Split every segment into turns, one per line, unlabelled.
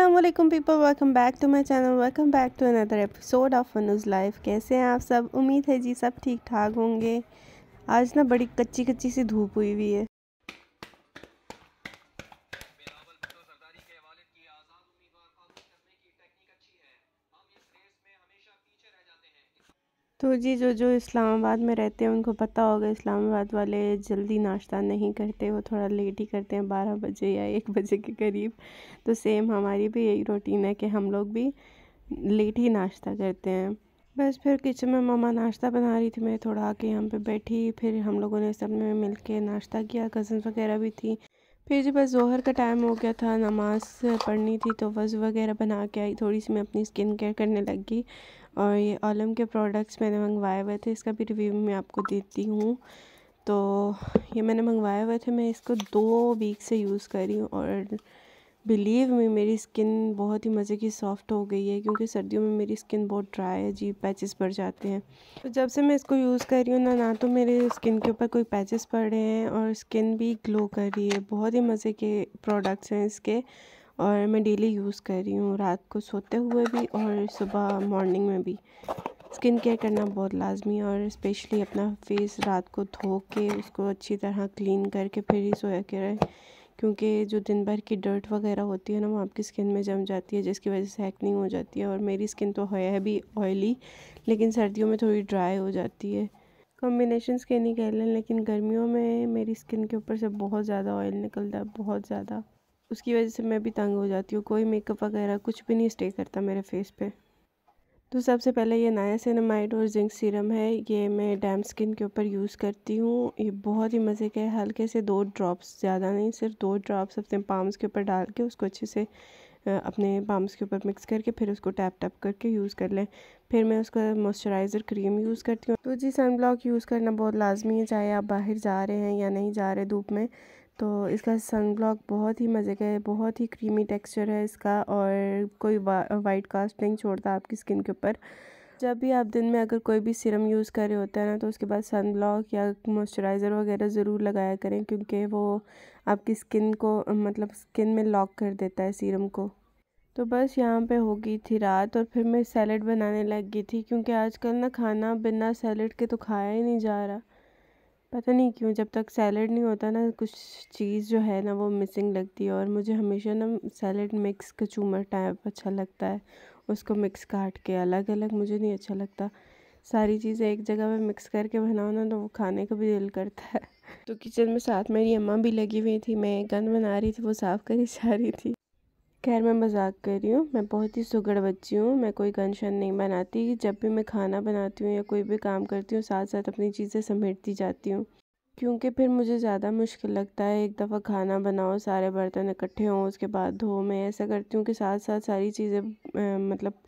Aslam people welcome back to my channel welcome back to another episode of फनूज़ life कैसे हैं आप सब? उम्मीद है जी सब ठीक ठाक होंगे। आज ना बड़ी कच्ची कच्ची सी धूप हुई हुई है। तो जी, जो जो इस्लामाबाद में रहते हैं, उनको पता होगा, इस्लामाबाद वाले जल्दी नाश्ता नहीं करते, वो थोड़ा लेट ही करते हैं, बारह बजे या एक बजे के करीब। तो सेम हमारी भी यही रूटीन है कि हम लोग भी लेट ही नाश्ता करते हैं। बस फिर किचन में मम्मा नाश्ता बना रही थी, मैं थोड़ा आके यहाँ पे बैठी, फिर हम लोगों ने सब में मिल के नाश्ता किया कज़न वगैरह भी थी। फिर जी बस जोहर का टाइम हो गया था, नमाज़ पढ़नी थी तो वज़ वगैरह बना के आई, थोड़ी सी मैं अपनी स्किन केयर करने लगी और ये आलम के प्रोडक्ट्स मैंने मंगवाए हुए थे, इसका भी रिव्यू मैं आपको देती हूँ। तो ये मैंने मंगवाए हुए थे, मैं इसको दो वीक से यूज़ कर रही हूँ और बिलीव में मेरी स्किन बहुत ही मज़े की सॉफ्ट हो गई है क्योंकि सर्दियों में मेरी स्किन बहुत ड्राई है जी पैचेस पड़ जाते हैं। तो जब से मैं इसको यूज़ कर रही हूँ ना ना तो मेरे स्किन के ऊपर कोई पैचेस पड़ रहे हैं और स्किन भी ग्लो कर रही है। बहुत ही मज़े के प्रोडक्ट्स हैं इसके। और मैं डेली यूज़ कर रही हूँ रात को सोते हुए भी और सुबह मॉर्निंग में भी। स्किन केयर करना बहुत लाजमी है और स्पेशली अपना फेस रात को धो के उसको अच्छी तरह क्लीन करके फिर ही सोया के रहे क्योंकि जो दिन भर की डर्ट वगैरह होती है ना, वो आपकी स्किन में जम जाती है, जिसकी वजह से हैकनिंग हो जाती है। और मेरी स्किन तो है भी ऑयली लेकिन सर्दियों में थोड़ी ड्राई हो जाती है। कॉम्बिनेशन स्किन ही कह लें, लेकिन गर्मियों में मेरी स्किन के ऊपर से बहुत ज़्यादा ऑयल निकलता है, बहुत ज़्यादा। उसकी वजह से मैं भी तंग हो जाती हूँ। कोई मेकअप वगैरह कुछ भी नहीं स्टे करता मेरे फेस पे। तो सबसे पहले ये नया सिनेमाइड और जिंक सीरम है। ये मैं डैम स्किन के ऊपर यूज़ करती हूँ। ये बहुत ही मज़े का है। हल्के से दो ड्रॉप्स ज़्यादा नहीं, सिर्फ़ दो ड्रॉप्स अपने पाम्स के ऊपर डाल के उसको अच्छे से अपने पाम्स के ऊपर मिक्स करके फिर उसको टैप टैप करके यूज़ कर लें। फिर मैं उसका मॉइस्चराइज़र क्रीम यूज़ करती हूँ। तो जी सन ब्लॉक यूज़ करना बहुत लाजमी है, चाहे आप बाहर जा रहे हैं या नहीं जा रहे धूप में। तो इसका सन ब्लॉक बहुत ही मज़े का है बहुत ही क्रीमी टेक्सचर है इसका और कोई वा, वाइट कास्ट नहीं छोड़ता आपकी स्किन के ऊपर। जब भी आप दिन में अगर कोई भी सीरम यूज़ कर रहे होते हैं ना तो उसके बाद सन ब्लॉक या मॉइस्चराइज़र वगैरह ज़रूर लगाया करें क्योंकि वो आपकी स्किन को मतलब स्किन में लॉक कर देता है सीरम को। तो बस यहाँ पे हो गई थी रात और फिर मैं सैलड बनाने लग गई थी क्योंकि आजकल ना खाना बिना सैलड के तो खाया ही नहीं जा रहा। पता नहीं क्यों, जब तक सैलड नहीं होता ना, कुछ चीज़ जो है ना वो मिसिंग लगती है और मुझे हमेशा ना सैलड मिक्स कचूमर टाइप अच्छा लगता है। उसको मिक्स काट के अलग अलग मुझे नहीं अच्छा लगता। सारी चीज़ें एक जगह पे मिक्स करके बनाओ ना तो वो खाने का भी दिल करता है। तो किचन में साथ मेरी अम्मा भी लगी हुई थी, मैं गंद बना रही थी, वो साफ़ करी जा रही थी। खैर, मैं मज़ाक कर रही हूँ। मैं बहुत ही सुगड़ बच्ची हूँ। मैं कोई गनशन नहीं बनाती। जब भी मैं खाना बनाती हूँ या कोई भी काम करती हूँ साथ साथ अपनी चीज़ें समेटती जाती हूँ। क्योंकि फिर मुझे ज़्यादा मुश्किल लगता है एक दफ़ा खाना बनाओ, सारे बर्तन इकट्ठे हों, उसके बाद धो। मैं ऐसा करती हूँ कि साथ साथ सारी चीज़ें मतलब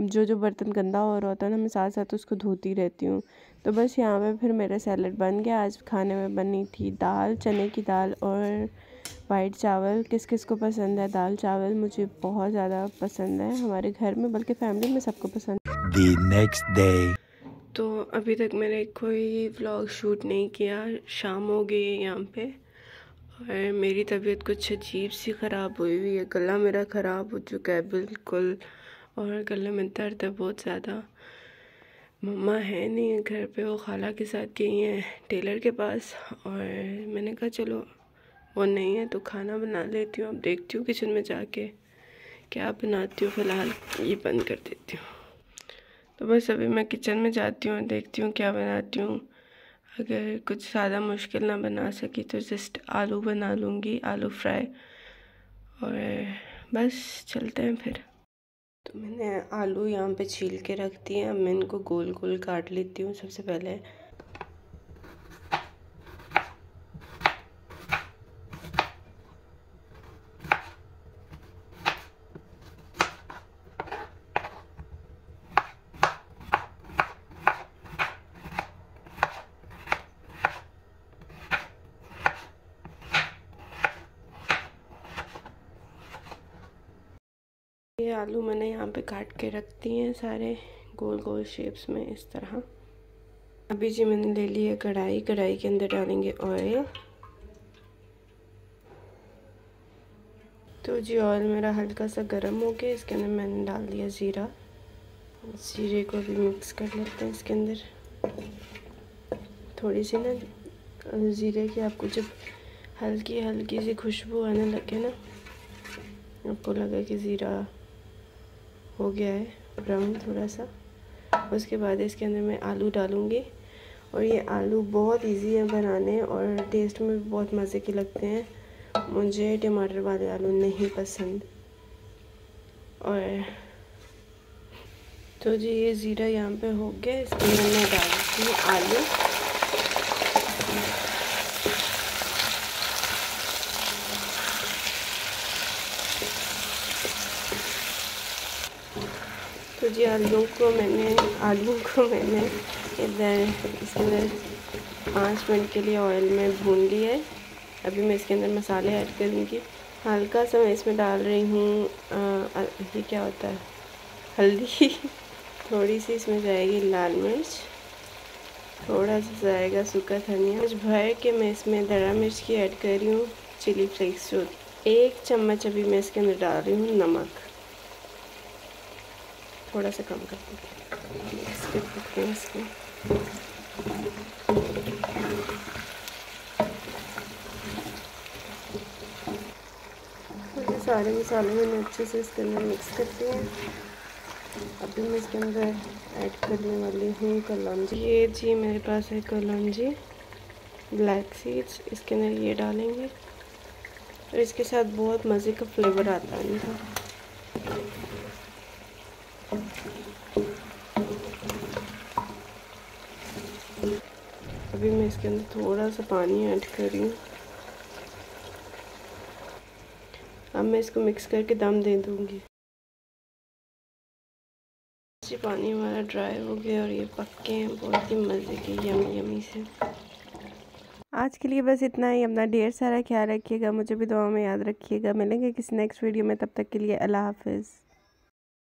जो जो बर्तन गंदा हो रहा होता है ना, मैं साथ साथ उसको धोती रहती हूँ। तो बस यहाँ पे फिर मेरा सैलड बन गया। आज खाने में बनी थी दाल, चने की दाल और वाइट चावल किस किस को पसंद है? दाल चावल मुझे बहुत ज़्यादा पसंद है हमारे घर में बल्कि फैमिली में सबको पसंद
The next day.
तो अभी तक मैंने कोई व्लॉग शूट नहीं किया शाम हो गई है यहाँ पे और मेरी तबीयत कुछ अजीब सी ख़राब हुई हुई है। गला मेरा ख़राब हो चुका है बिल्कुल और गले में दर्द है बहुत ज़्यादा। मम्मा है नहीं घर पे वो खाला के साथ गई हैं टेलर के पास और मैंने कहा चलो वो नहीं है तो खाना बना लेती हूँ। अब देखती हूँ किचन में जाके क्या बनाती हूँ। फ़िलहाल ये बंद कर देती हूँ। तो बस अभी मैं किचन में जाती हूँ, देखती हूँ क्या बनाती हूँ। अगर कुछ ज़्यादा मुश्किल ना बना सकी तो जस्ट आलू बना लूँगी, आलू फ्राई। और बस चलते हैं फिर। तो मैंने आलू यहाँ पे छील के रख दिए अब मैं इनको गोल गोल काट लेती हूँ सबसे पहले। ये आलू मैंने यहाँ पे काट के रख दिए हैं सारे गोल गोल शेप्स में इस तरह। अभी जी मैंने ले ली है कढ़ाई। कढ़ाई के अंदर डालेंगे ऑयल तो जी ऑयल मेरा हल्का सा गर्म हो गया। इसके अंदर मैंने डाल दिया ज़ीरा। ज़ीरे को भी मिक्स कर लेते हैं इसके अंदर। थोड़ी सी ना ज़ीरे की आपको जब हल्की हल्की सी खुशबू आने लगे ना, आपको लगा कि ज़ीरा हो गया है ब्राउन थोड़ा सा उसके बाद इसके अंदर मैं आलू डालूँगी। और ये आलू बहुत इजी है बनाने और टेस्ट में भी बहुत मज़े के लगते हैं। मुझे टमाटर वाले आलू नहीं पसंद। और तो जी, ये ज़ीरा यहाँ पे हो गया, इसके अंदर मैं डालती हूँ आलू। जी आलू को मैंने आलू को मैंने इधर इसके अंदर पाँच मिनट के लिए ऑयल में भून लिया है। अभी मैं इसके अंदर मसाले ऐड करूँगी। हल्का सा मैं इसमें डाल रही हूँ ये क्या होता है? हल्दी। थोड़ी सी इसमें जाएगी लाल मिर्च। थोड़ा सा जाएगा सूखा धनिया। कुछ भर के मैं इसमें दरा मिर्च की ऐड कर रही हूँ, चिली फ्लेक्स जो एक चम्मच अभी मैं इसके अंदर डाल रही हूँ, नमक। थोड़ा सा कम कर हैं। इसको सारे मसाले मैंने अच्छे से इसके अंदर मिक्स करती हैं। अभी मैं इसके अंदर ऐड करने वाली हूँ कलौजी ये जी मेरे पास है कलौजी ब्लैक सीड्स इसके अंदर ये डालेंगे। और इसके साथ बहुत मज़े का फ्लेवर आता है। इनका अभी मैं इसके अंदर थोड़ा सा पानी ऐड कर रही हूँ। अब मैं इसको मिक्स करके दम दे दूँगी। पानी हमारा ड्राई हो गया और ये पक्के हैं, बहुत ही मज़े के यमी यमी से। आज के लिए बस इतना ही। अपना ढेर सारा ख्याल रखिएगा, मुझे भी दुआ में याद रखिएगा। मिलेंगे किसी नेक्स्ट वीडियो में, तब तक के लिए अल्लाह हाफिज़।